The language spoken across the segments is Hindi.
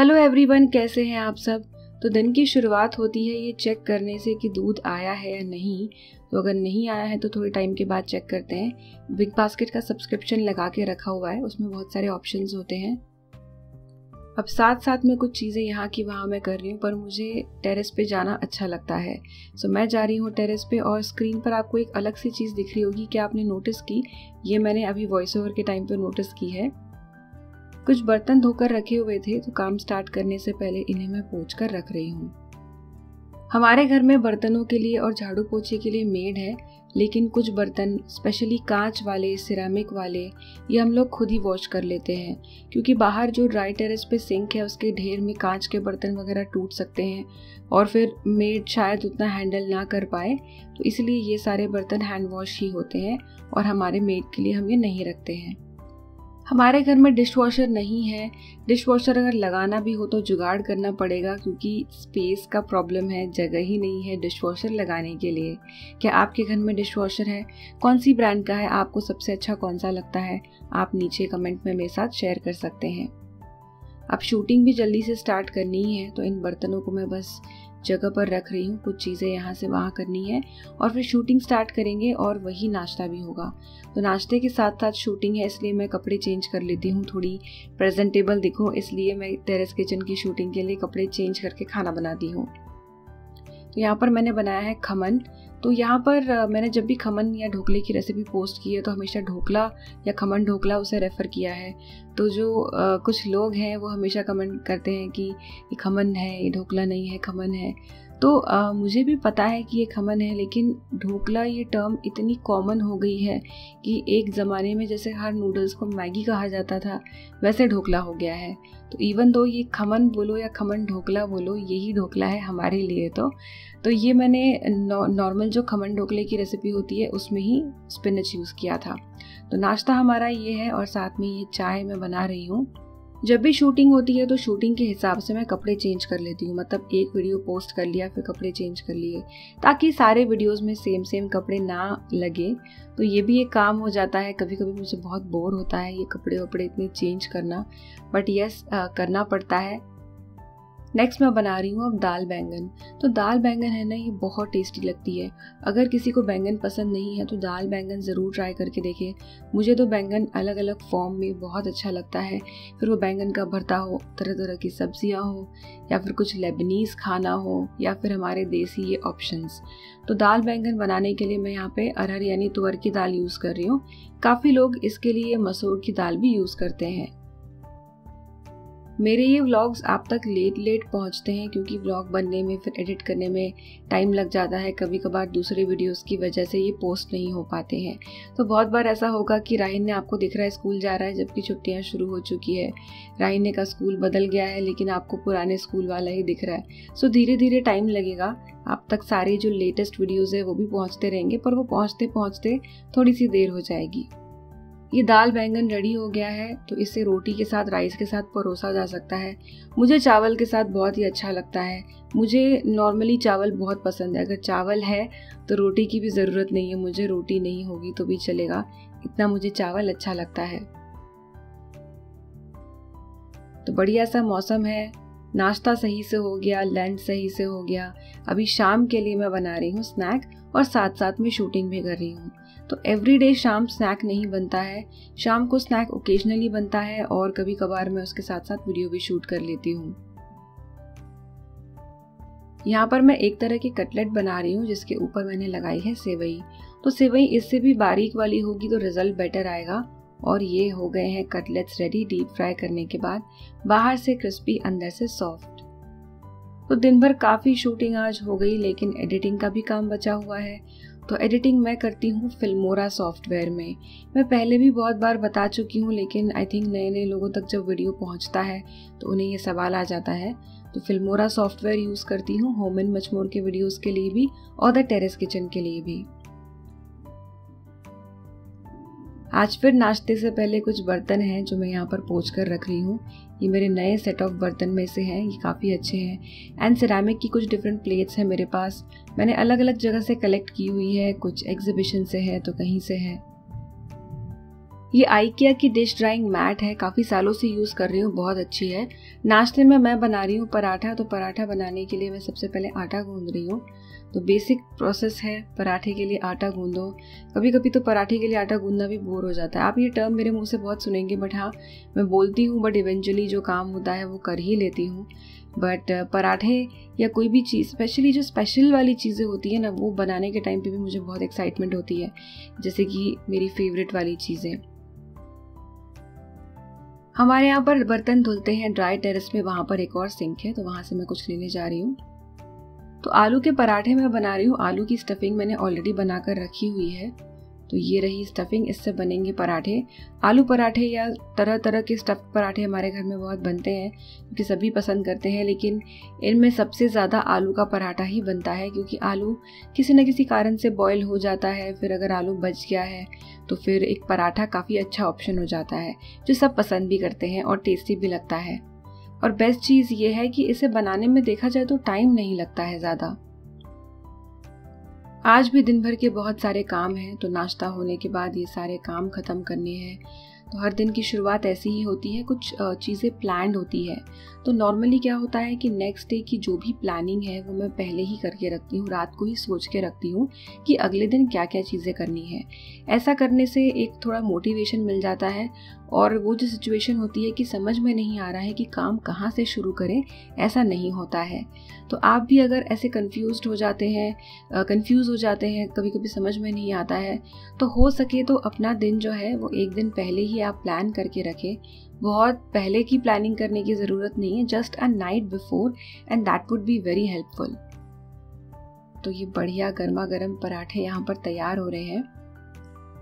हेलो एवरीवन, कैसे हैं आप सब? तो दिन की शुरुआत होती है ये चेक करने से कि दूध आया है या नहीं। तो अगर नहीं आया है तो थोड़े टाइम के बाद चेक करते हैं। बिग बास्केट का सब्सक्रिप्शन लगा के रखा हुआ है, उसमें बहुत सारे ऑप्शन होते हैं। अब साथ साथ में कुछ चीज़ें यहाँ की वहाँ मैं कर रही हूँ, पर मुझे टेरेस पे जाना अच्छा लगता है। सो मैं जा रही हूँ टेरेस पे और स्क्रीन पर आपको एक अलग सी चीज़ दिख रही होगी, क्या आपने नोटिस की? ये मैंने अभी वॉइस ओवर के टाइम पर नोटिस की है। कुछ बर्तन धोकर रखे हुए थे तो काम स्टार्ट करने से पहले इन्हें मैं पोछ कर रख रही हूँ। हमारे घर में बर्तनों के लिए और झाड़ू पोछे के लिए मेड है, लेकिन कुछ बर्तन स्पेशली कांच वाले सिरामिक वाले, ये हम लोग खुद ही वॉश कर लेते हैं, क्योंकि बाहर जो ड्राई टेरेस पे सिंक है, उसके ढेर में कांच के बर्तन वगैरह टूट सकते हैं, और फिर मेड शायद उतना हैंडल ना कर पाए तो इसलिए ये सारे बर्तन हैंड वॉश ही होते हैं, और हमारे मेड के लिए हम ये नहीं रखते हैं। हमारे घर में डिश वॉशर नहीं है। डिश वॉशर अगर लगाना भी हो तो जुगाड़ करना पड़ेगा क्योंकि स्पेस का प्रॉब्लम है, जगह ही नहीं है डिश वॉशर लगाने के लिए। क्या आपके घर में डिश वॉशर है? कौन सी ब्रांड का है? आपको सबसे अच्छा कौन सा लगता है? आप नीचे कमेंट में मेरे साथ शेयर कर सकते हैं। अब शूटिंग भी जल्दी से स्टार्ट करनी है तो इन बर्तनों को मैं बस जगह पर रख रही हूँ, कुछ चीज़ें यहाँ से वहाँ करनी है और फिर शूटिंग स्टार्ट करेंगे और वही नाश्ता भी होगा। तो नाश्ते के साथ साथ शूटिंग है, इसलिए मैं कपड़े चेंज कर लेती हूँ, थोड़ी प्रेजेंटेबल दिखूँ, इसलिए मैं टेरेस किचन की शूटिंग के लिए कपड़े चेंज करके खाना बनाती हूँ। तो यहाँ पर मैंने बनाया है खमन। तो यहाँ पर मैंने जब भी खमन या ढोकले की रेसिपी पोस्ट की है तो हमेशा ढोकला या खमन ढोकला उसे रेफ़र किया है। तो जो आ, कुछ लोग हैं वो हमेशा कमेंट करते हैं कि ये खमन है ये ढोकला नहीं है खमन है। तो आ, मुझे भी पता है कि ये खमन है लेकिन ढोकला ये टर्म इतनी कॉमन हो गई है कि एक ज़माने में जैसे हर नूडल्स को मैगी कहा जाता था वैसे ढोकला हो गया है। तो इवन दो ये खमन बोलो या खमन ढोकला बोलो यही ढोकला है हमारे लिए तो। तो ये मैंने नॉर्मल जो खमन ढोकले की रेसिपी होती है उसमें ही स्पिनच यूज़ किया था। तो नाश्ता हमारा ये है और साथ में ये चाय मैं बना रही हूँ। जब भी शूटिंग होती है तो शूटिंग के हिसाब से मैं कपड़े चेंज कर लेती हूँ। मतलब एक वीडियो पोस्ट कर लिया, फिर कपड़े चेंज कर लिए, ताकि सारे वीडियोस में सेम सेम कपड़े ना लगे। तो ये भी एक काम हो जाता है। कभी कभी मुझे बहुत बोर होता है ये कपड़े वपड़े इतने चेंज करना। बट यस करना पड़ता है। नेक्स्ट मैं बना रही हूँ अब दाल बैंगन। तो दाल बैंगन है ना, ये बहुत टेस्टी लगती है। अगर किसी को बैंगन पसंद नहीं है तो दाल बैंगन ज़रूर ट्राई करके देखें। मुझे तो बैंगन अलग अलग फॉर्म में बहुत अच्छा लगता है। फिर वो बैंगन का भरता हो तरह तरह की सब्ज़ियाँ हो, या फिर कुछ लेबनीज़ खाना हो, या फिर हमारे देसी ये ऑप्शंस तो दाल बैंगन बनाने के लिए मैं यहाँ पे अरहर यानी तुअर की दाल यूज़ कर रही हूँ। काफ़ी लोग इसके लिए मसूर की दाल भी यूज़ करते हैं। मेरे ये व्लॉग्स आप तक लेट लेट पहुँचते हैं क्योंकि व्लॉग बनने में, फिर एडिट करने में टाइम लग जाता है। कभी कभार दूसरे वीडियोस की वजह से ये पोस्ट नहीं हो पाते हैं। तो बहुत बार ऐसा होगा कि राहिन ने आपको दिख रहा है स्कूल जा रहा है, जबकि छुट्टियाँ शुरू हो चुकी है। राहिन ने का स्कूल बदल गया है, लेकिन आपको पुराने स्कूल वाला ही दिख रहा है। सो धीरे धीरे टाइम लगेगा। आप तक सारे जो लेटेस्ट वीडियोज़ है, वो भी पहुँचते रहेंगे, पर वो पहुँचते पहुँचते थोड़ी सी देर हो जाएगी। ये दाल बैंगन रेडी हो गया है तो इसे रोटी के साथ राइस के साथ परोसा जा सकता है। मुझे चावल के साथ बहुत ही अच्छा लगता है। मुझे नॉर्मली चावल बहुत पसंद है। अगर चावल है तो रोटी की भी ज़रूरत नहीं है। मुझे रोटी नहीं होगी तो भी चलेगा। इतना मुझे चावल अच्छा लगता है। तो बढ़िया सा मौसम है। नाश्ता सही से हो गया लंच सही से हो गया। अभी शाम के लिए मैं बना रही हूँ स्नैक और साथ साथ में शूटिंग भी कर रही हूँ। तो एवरी डे शाम स्नैक नहीं बनता है। शाम को स्नैक ओकेजनली बनता है और कभी कभार मैं उसके साथ साथ वीडियो भी शूट कर लेती हूँ। यहाँ पर मैं एक तरह की कटलेट बना रही हूँ जिसके ऊपर मैंने लगाई है सेवई। तो सेवई इससे भी बारीक वाली होगी तो रिज़ल्ट बेटर आएगा। और ये हो गए हैं कटलेट्स रेडी डीप फ्राई करने के बाद। बाहर से क्रिस्पी अंदर से सॉफ्ट तो दिन भर काफ़ी शूटिंग आज हो गई, लेकिन एडिटिंग का भी काम बचा हुआ है। तो एडिटिंग मैं करती हूँ फिल्मोरा सॉफ्टवेयर में। मैं पहले भी बहुत बार बता चुकी हूँ, लेकिन आई थिंक नए नए लोगों तक जब वीडियो पहुँचता है तो उन्हें ये सवाल आ जाता है। तो फिल्मोरा सॉफ्टवेयर यूज़ करती हूँ होम एंड मचमोर के वीडियोज़ के लिए भी और द टेरेस किचन के लिए भी। आज फिर नाश्ते से पहले कुछ बर्तन हैं जो मैं यहाँ पर पोछ कर रख रही हूँ। ये मेरे नए सेट ऑफ़ बर्तन में से हैं, ये काफ़ी अच्छे हैं। एंड सिरामिक की कुछ डिफरेंट प्लेट्स हैं मेरे पास। मैंने अलग अलग जगह से कलेक्ट की हुई है, कुछ एग्जीबिशन से है तो कहीं से है। ये आइकिया की डिश ड्राइंग मैट है, काफ़ी सालों से यूज़ कर रही हूँ, बहुत अच्छी है। नाश्ते में मैं बना रही हूँ पराठा तो पराठा बनाने के लिए मैं सबसे पहले आटा गूंद रही हूँ। तो बेसिक प्रोसेस है, पराठे के लिए आटा गूंदो। कभी कभी तो पराठे के लिए आटा गूंदना भी बोर हो जाता है। आप ये टर्म मेरे मुँह से बहुत सुनेंगे बट हाँ मैं बोलती हूँ बट इवेंचुअली जो काम होता है वो कर ही लेती हूँ। बट पराठे या कोई भी चीज़ स्पेशली जो स्पेशल वाली चीज़ें होती हैं ना, वो बनाने के टाइम पे भी मुझे बहुत एक्साइटमेंट होती है। जैसे कि मेरी फेवरेट वाली चीज़ें। हमारे यहाँ पर बर्तन धुलते हैं ड्राई टेरेस में, वहाँ पर एक और सिंक है तो वहाँ से मैं कुछ लेने जा रही हूँ। तो आलू के पराठे मैं बना रही हूँ। आलू की स्टफिंग मैंने ऑलरेडी बनाकर रखी हुई है। तो ये रही स्टफिंग इससे बनेंगे पराठे। आलू पराठे या तरह तरह के स्टफ़ पराठे हमारे घर में बहुत बनते हैं, क्योंकि सभी पसंद करते हैं, लेकिन इनमें सबसे ज़्यादा आलू का पराठा ही बनता है, क्योंकि आलू किसी न किसी कारण से बॉयल हो जाता है, फिर अगर आलू बच गया है तो फिर एक पराठा काफ़ी अच्छा ऑप्शन हो जाता है, जो सब पसंद भी करते हैं और टेस्टी भी लगता है। और बेस्ट चीज़ ये है कि इसे बनाने में देखा जाए तो टाइम नहीं लगता है ज़्यादा। आज भी दिन भर के बहुत सारे काम हैं तो नाश्ता होने के बाद ये सारे काम ख़त्म करने हैं। तो हर दिन की शुरुआत ऐसी ही होती है, कुछ चीज़ें प्लान होती है। तो नॉर्मली क्या होता है कि नेक्स्ट डे की जो भी प्लानिंग है, वो मैं पहले ही करके रखती हूँ, रात को ही सोच के रखती हूँ कि अगले दिन क्या क्या चीज़ें करनी है। ऐसा करने से एक थोड़ा मोटिवेशन मिल जाता है और वो जो सिचुएशन होती है कि समझ में नहीं आ रहा है कि काम कहाँ से शुरू करें, ऐसा नहीं होता है। तो आप भी अगर ऐसे कंफ्यूज हो जाते हैं कंफ्यूज हो जाते हैं कभी कभी समझ में नहीं आता है तो हो सके तो अपना दिन जो है, वो एक दिन पहले ही आप प्लान करके रखें बहुत पहले की प्लानिंग करने की ज़रूरत नहीं है just a night before and that would be very helpful तो ये बढ़िया गर्मा गर्म पराठे यहाँ पर तैयार हो रहे हैं।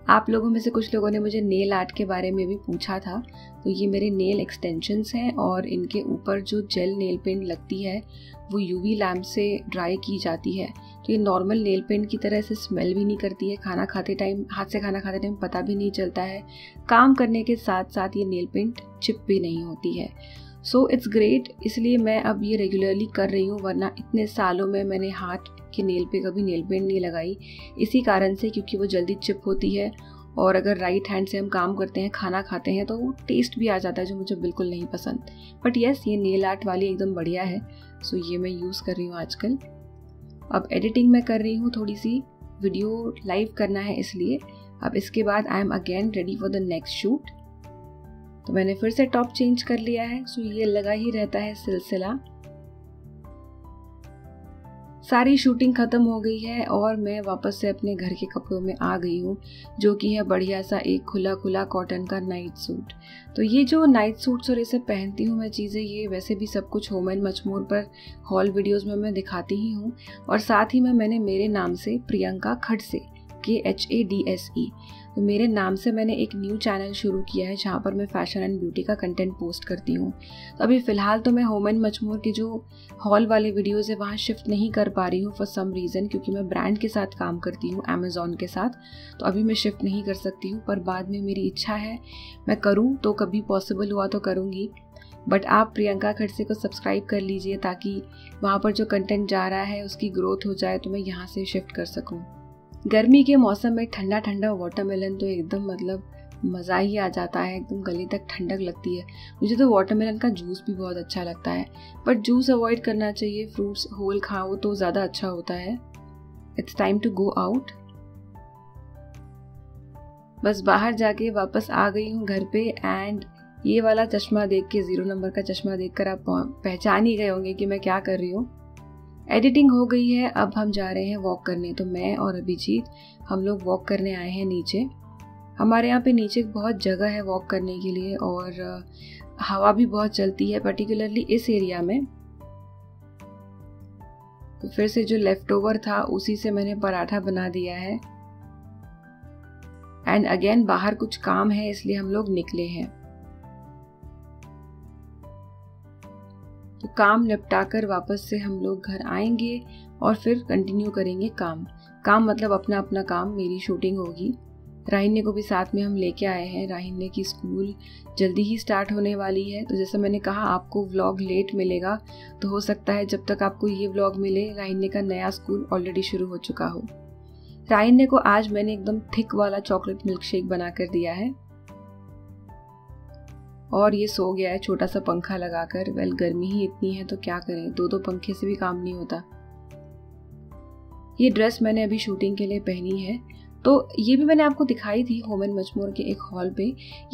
आप लोगों में से कुछ लोगों ने मुझे नेल आर्ट के बारे में भी पूछा था तो ये मेरे नेल एक्सटेंशंस हैं और इनके ऊपर जो जेल नेल पेंट लगती है, वो यूवी लैम्प से ड्राई की जाती है। तो ये नॉर्मल नेल पेंट की तरह से स्मेल भी नहीं करती है, खाना खाते टाइम हाथ से खाना खाते टाइम पता भी नहीं चलता है। काम करने के साथ साथ ये नेल पेंट चिप भी नहीं होती है। सो इट्स ग्रेट इसलिए मैं अब ये रेगुलरली कर रही हूँ, वरना इतने सालों में मैंने हाथ के नेल पे कभी नेल पेंट नहीं लगाई। इसी कारण से क्योंकि वो जल्दी चिप होती है और अगर राइट हैंड से हम काम करते हैं, खाना खाते हैं तो वो टेस्ट भी आ जाता है जो मुझे बिल्कुल नहीं पसंद। बट येस ये नेल आर्ट वाली एकदम बढ़िया है। सो ये मैं यूज़ कर रही हूँ आजकल। अब एडिटिंग मैं कर रही हूँ थोड़ी सी वीडियो लाइव करना है इसलिए। अब इसके बाद I am again ready for the next shoot तो मैंने फिर से टॉप चेंज कर लिया है। सो ये लगा ही रहता है सिलसिला। सारी शूटिंग ख़त्म हो गई है और मैं वापस से अपने घर के कपड़ों में आ गई हूँ, जो कि है बढ़िया सा एक खुला खुला कॉटन का नाइट सूट तो ये जो नाइट सूट्स और ये सब पहनती हूँ मैं चीज़ें, ये वैसे भी सब कुछ होम एंड मचमोर पर हॉल वीडियोज़ में मैं दिखाती ही हूँ और साथ ही में मैंने मेरे नाम से Priyanka Khadse K H A D S E तो मेरे नाम से मैंने एक न्यू चैनल शुरू किया है, जहाँ पर मैं फ़ैशन एंड ब्यूटी का कंटेंट पोस्ट करती हूँ। तो अभी फ़िलहाल तो मैं होम एंड मचमोर की जो हॉल वाले वीडियोज़ है, वहाँ शिफ्ट नहीं कर पा रही हूँ फॉर सम रीज़न क्योंकि मैं ब्रांड के साथ काम करती हूँ अमेज़ोन के साथ। तो अभी मैं शिफ्ट नहीं कर सकती हूँ, पर बाद में मेरी इच्छा है, मैं करूँ तो कभी पॉसिबल हुआ तो करूँगी। बट आप प्रियंका खड़से को सब्सक्राइब कर लीजिए, ताकि वहाँ पर जो कंटेंट जा रहा है, उसकी ग्रोथ हो जाए तो मैं यहाँ से शिफ्ट कर सकूँ। गर्मी के मौसम में ठंडा ठंडा वाटरमेलन तो एकदम मतलब मज़ा ही आ जाता है, एकदम गले तक ठंडक लगती है। मुझे तो वाटरमेलन का जूस भी बहुत अच्छा लगता है बट जूस अवॉइड करना चाहिए फ्रूट्स होल खाओ तो ज़्यादा अच्छा होता है। It's time to go out बस बाहर जाके वापस आ गई हूँ घर पे एंड ये वाला चश्मा देख के ज़ीरो नंबर का चश्मा देखकर आप पहचान ही गए होंगे कि मैं क्या कर रही हूँ। एडिटिंग हो गई है, अब हम जा रहे हैं वॉक करने। तो मैं और अभिजीत, हम लोग वॉक करने आए हैं नीचे। हमारे यहाँ पे नीचे बहुत जगह है वॉक करने के लिए और हवा भी बहुत चलती है पर्टिकुलरली इस एरिया में। तो फिर से जो लेफ़्ट ओवर था, उसी से मैंने पराठा बना दिया है। एंड अगेन बाहर कुछ काम है, इसलिए हम लोग निकले हैं। तो काम निपटाकर वापस से हम लोग घर आएँगे और फिर कंटिन्यू करेंगे काम। काम मतलब अपना अपना काम, मेरी शूटिंग होगी। राहिन्य को भी साथ में हम लेके आए हैं। राहिन्य की स्कूल जल्दी ही स्टार्ट होने वाली है। तो जैसे मैंने कहा, आपको व्लॉग लेट मिलेगा। तो हो सकता है जब तक आपको ये व्लॉग मिले, राहिन्य का नया स्कूल ऑलरेडी शुरू हो चुका हो। राहिन्य को आज मैंने एकदम थिक वाला चॉकलेट मिल्क शेक बना कर दिया है। और ये सो गया है, छोटा सा पंखा लगाकर। वेल गर्मी ही इतनी है तो क्या करें? दो दो पंखे से भी काम नहीं होता। ये ड्रेस मैंने अभी शूटिंग के लिए पहनी है। तो ये भी मैंने आपको दिखाई थी होम एंड मचमोर के एक हॉल पे।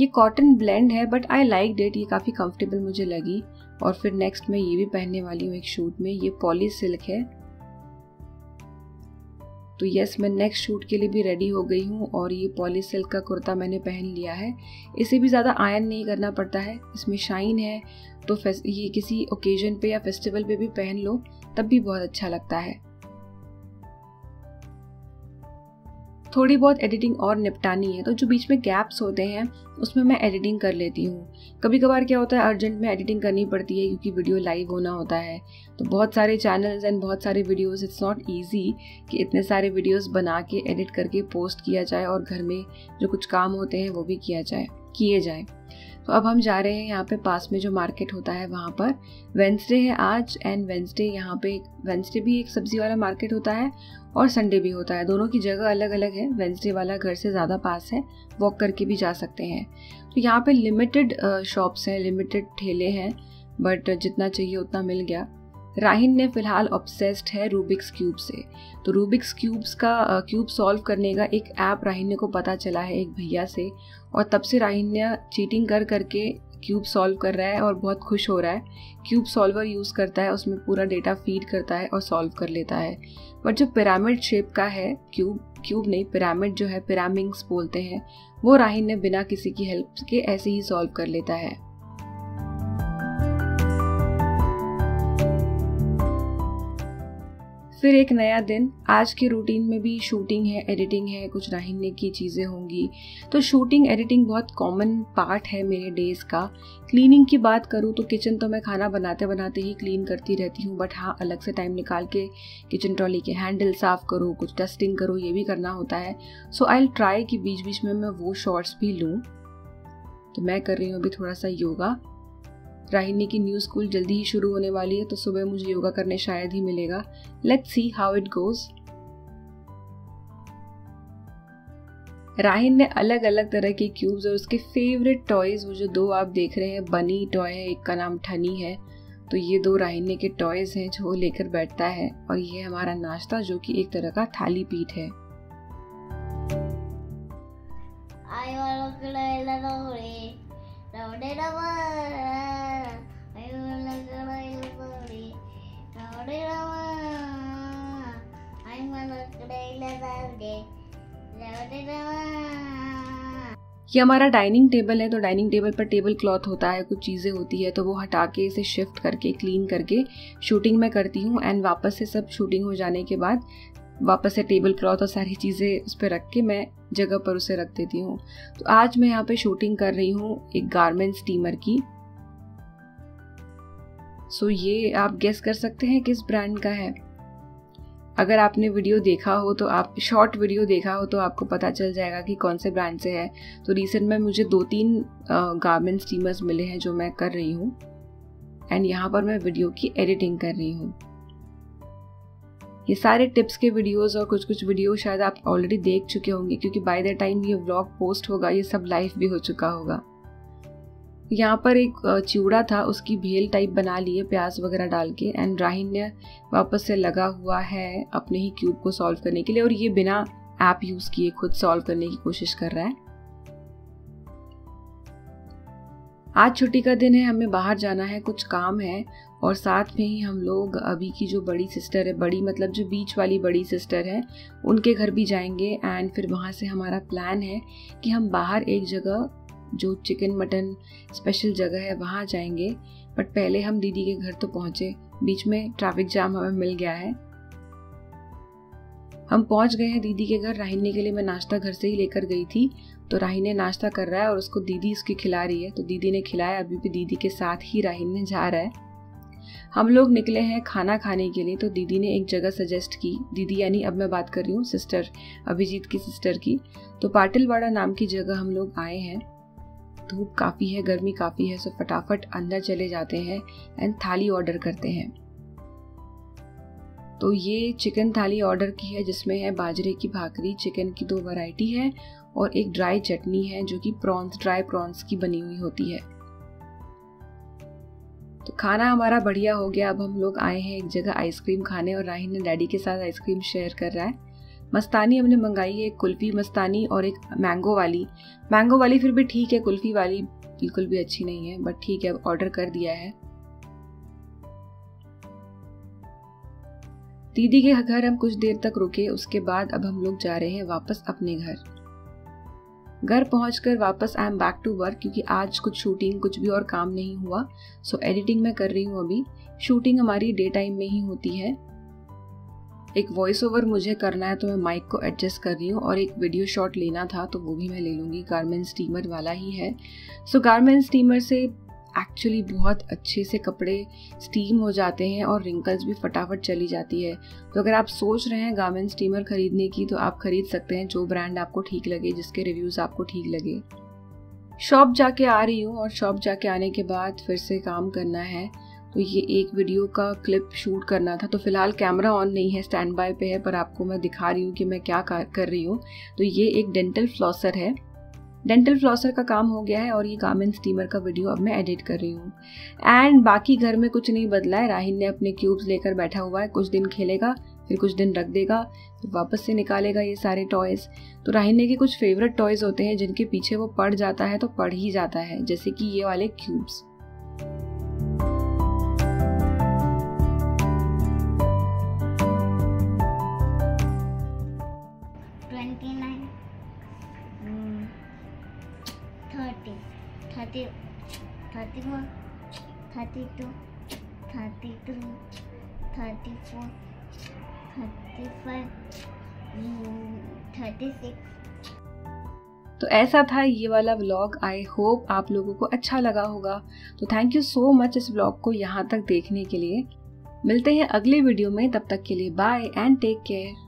ये कॉटन ब्लेंड है बट आई लाइक डेट ये काफ़ी कंफर्टेबल मुझे लगी। और फिर नेक्स्ट मैं ये भी पहनने वाली हूँ एक शूट में। ये पॉली सिल्क है। तो यस मैं नेक्स्ट शूट के लिए भी रेडी हो गई हूँ और ये पॉली सिल्क का कुर्ता मैंने पहन लिया है। इसे भी ज़्यादा आयन नहीं करना पड़ता है। इसमें शाइन है तो ये किसी ओकेजन पे या फेस्टिवल पे भी पहन लो, तब भी बहुत अच्छा लगता है। थोड़ी बहुत एडिटिंग और निपटानी है तो जो बीच में गैप्स होते हैं, उसमें मैं एडिटिंग कर लेती हूँ। कभी कभार क्या होता है, अर्जेंट में एडिटिंग करनी पड़ती है, क्योंकि वीडियो लाइव होना होता है। तो बहुत सारे चैनल्स एंड बहुत सारे वीडियोस इट्स नॉट इजी कि इतने सारे वीडियोस बना के एडिट करके पोस्ट किया जाए और घर में जो कुछ काम होते हैं, वो भी किया जाए, किए जाए। तो अब हम जा रहे हैं यहाँ पे पास में जो मार्केट होता है वहाँ पर। वेंसडे है आज एंड वेंसडे यहाँ पे वेंसडे भी एक सब्ज़ी वाला मार्केट होता है और संडे भी होता है। दोनों की जगह अलग अलग है। वेंसडे वाला घर से ज़्यादा पास है। वॉक करके भी जा सकते हैं। तो यहाँ पे लिमिटेड शॉप्स हैं लिमिटेड ठेले हैं बट जितना चाहिए उतना मिल गया। राहिन ने फ़िलहाल ऑब्सेस्ड है रूबिक्स क्यूब से। तो रूबिक्स क्यूब्स का क्यूब सॉल्व करने का एक ऐप राहिन को पता चला है एक भैया से। और तब से राहिन ने चीटिंग कर, करके क्यूब सॉल्व कर रहा है और बहुत खुश हो रहा है। क्यूब सॉल्वर यूज़ करता है, उसमें पूरा डेटा फ़ीड करता है और सॉल्व कर लेता है। बट जो पिरामिड शेप का है क्यूब क्यूब नहीं पिरामिड जो है पिरामिंग्स बोलते हैं, वो राहिन ने बिना किसी की हेल्प के ऐसे ही सॉल्व कर लेता है। फिर एक नया दिन। आज के रूटीन में भी शूटिंग है एडिटिंग है, कुछ राहिने की चीज़ें होंगी। तो शूटिंग एडिटिंग बहुत कॉमन पार्ट है मेरे डेज़ का। क्लीनिंग की बात करूँ तो किचन तो मैं खाना बनाते बनाते ही क्लीन करती रहती हूँ बट हाँ अलग से टाइम निकाल के किचन ट्रॉली के हैंडल साफ़ करूँ, कुछ डस्टिंग करूँ, ये भी करना होता है। सो आई ट्राई कि बीच बीच में मैं वो शॉर्ट्स भी लूँ। तो मैं कर रही हूँ अभी थोड़ा सा योगा राहिनी की न्यू स्कूल जल्दी ही शुरू होने वाली है तो सुबह मुझे योगा करने शायद ही मिलेगा। Let's see how it goes राहिन ने अलग अलग तरह के क्यूब्स और उसके फेवरेट टॉयज वो जो दो आप देख रहे हैं बनी टॉय है, एक का नाम ठनी है। तो ये दो राहिने के टॉयज हैं जो लेकर बैठता है, और ये हमारा नाश्ता जो कि एक तरह का थाली पीठ है। ये हमारा डाइनिंग टेबल है तो डाइनिंग टेबल पर टेबल क्लॉथ होता है, कुछ चीज़ें होती है तो वो हटा के इसे शिफ्ट करके, क्लीन करके शूटिंग में करती हूँ, एंड वापस से सब शूटिंग हो जाने के बाद वापस से टेबल क्लॉथ और सारी चीज़ें उस पर रख के मैं जगह पर उसे रख देती हूँ। तो आज मैं यहाँ पे शूटिंग कर रही हूँ एक गारमेंट स्टीमर की। सो ये आप गेस कर सकते हैं किस ब्रांड का है। अगर आपने वीडियो देखा हो तो आप शॉर्ट वीडियो देखा हो तो आपको पता चल जाएगा कि कौन से ब्रांड से है। तो रिसेंट में मुझे दो तीन गारमेंट स्टीमर्स मिले हैं जो मैं कर रही हूँ। एंड यहाँ पर मैं वीडियो की एडिटिंग कर रही हूँ। ये सारे टिप्स के वीडियोस और कुछ कुछ वीडियो शायद आप ऑलरेडी देख चुके होंगे, क्योंकि बाय द टाइम ये व्लॉग पोस्ट होगा, ये सब लाइव भी हो चुका होगा। यहाँ पर एक चिवड़ा था, उसकी भेल टाइप बना लिए प्याज वगैरह डाल के एंड राहिन ने वापस से लगा हुआ है अपने ही क्यूब को सॉल्व करने के लिए, और ये बिना ऐप यूज़ किए खुद सॉल्व करने की कोशिश कर रहा है। आज छुट्टी का दिन है, हमें बाहर जाना है, कुछ काम है और साथ में ही हम लोग अभी की जो बड़ी सिस्टर है, बड़ी मतलब जो बीच वाली बड़ी सिस्टर है, उनके घर भी जाएँगे एंड फिर वहाँ से हमारा प्लान है कि हम बाहर एक जगह जो चिकन मटन स्पेशल जगह है, वहाँ जाएँगे। बट पहले हम दीदी के घर तो पहुँचे। बीच में ट्रैफ़िक जाम हमें मिल गया है। हम पहुँच गए हैं दीदी के घर। राहिनी के लिए मैं नाश्ता घर से ही लेकर गई थी। तो राहिने नाश्ता कर रहा है और उसको दीदी उसकी खिला रही है। तो दीदी ने खिलाया। अभी भी दीदी के साथ ही राहिन जा रहा है। हम लोग निकले हैं खाना खाने के लिए तो दीदी ने एक जगह सजेस्ट की। दीदी यानी अब मैं बात कर रही हूँ सिस्टर अभिजीत की सिस्टर की। तो पाटिलवाड़ा नाम की जगह हम लोग आए हैं। धूप काफ़ी है, गर्मी काफ़ी है सो फटाफट अंदर चले जाते हैं एंड थाली ऑर्डर करते हैं। तो ये चिकन थाली ऑर्डर की है, जिसमें है बाजरे की भाकरी चिकन की दो वैरायटी है और एक ड्राई चटनी है, जो कि प्रॉन्स ड्राई प्रॉन्स की बनी हुई होती है। तो खाना हमारा बढ़िया हो गया। अब हम लोग आए हैं एक जगह आइसक्रीम खाने और राहिन ने डैडी के साथ आइसक्रीम शेयर कर रहा है। मस्तानी हमने मंगाई है, एक कुल्फ़ी मस्तानी और एक मैंगो वाली। मैंगो वाली फिर भी ठीक है, कुल्फ़ी वाली बिल्कुल भी अच्छी नहीं है बट ठीक है, अब ऑर्डर कर दिया है। दीदी के घर हम कुछ देर तक रुके, उसके बाद अब हम लोग जा रहे हैं वापस अपने घर। घर पहुंचकर वापस I am back to work क्योंकि आज कुछ शूटिंग कुछ भी और काम नहीं हुआ। सो एडिटिंग मैं कर रही हूँ अभी। शूटिंग हमारी डे टाइम में ही होती है। एक वॉइस ओवर मुझे करना है तो मैं माइक को एडजस्ट कर रही हूँ और एक वीडियो शॉट लेना था तो वो भी मैं ले लूँगी। गारमेंट स्टीमर वाला ही है। सो गारमेंट स्टीमर से एक्चुअली बहुत अच्छे से कपड़े स्टीम हो जाते हैं और रिंकल्स भी फटाफट चली जाती है। तो अगर आप सोच रहे हैं गार्मेंट स्टीमर खरीदने की तो आप खरीद सकते हैं जो ब्रांड आपको ठीक लगे, जिसके रिव्यूज़ आपको ठीक लगे। शॉप जाके आ रही हूँ और शॉप जाके आने के बाद फिर से काम करना है। तो ये एक वीडियो का क्लिप शूट करना था। तो फ़िलहाल कैमरा ऑन नहीं है स्टैंड बाय पे है, पर आपको मैं दिखा रही हूँ कि मैं क्या कर रही हूँ। तो ये एक डेंटल फ्लॉसर है। डेंटल फ्लॉसर का काम हो गया है और ये गार्मेंट स्टीमर का वीडियो अब मैं एडिट कर रही हूँ। एंड बाकी घर में कुछ नहीं बदला है। राहिल ने अपने क्यूब्स लेकर बैठा हुआ है। कुछ दिन खेलेगा, फिर कुछ दिन रख देगा, फिर वापस से निकालेगा ये सारे टॉयज़ तो राहिन के कुछ फेवरेट टॉयज़ होते हैं जिनके पीछे वो पड़ जाता है तो पड़ ही जाता है, जैसे कि ये वाले cubes thirty, thirty-one, thirty-two, thirty-three, thirty-four, thirty-five, thirty-six. तो ऐसा था ये वाला व्लॉग आई होप आप लोगों को अच्छा लगा होगा। तो थैंक यू सो मच इस व्लॉग को यहाँ तक देखने के लिए। मिलते हैं अगले वीडियो में। तब तक के लिए बाय एंड टेक केयर